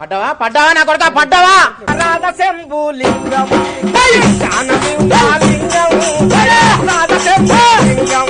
పడ్డావా? పడ్డావా? నా కొడుక పడ్డావా? రాధశంభు లింగం. రాధశంభు లింగం.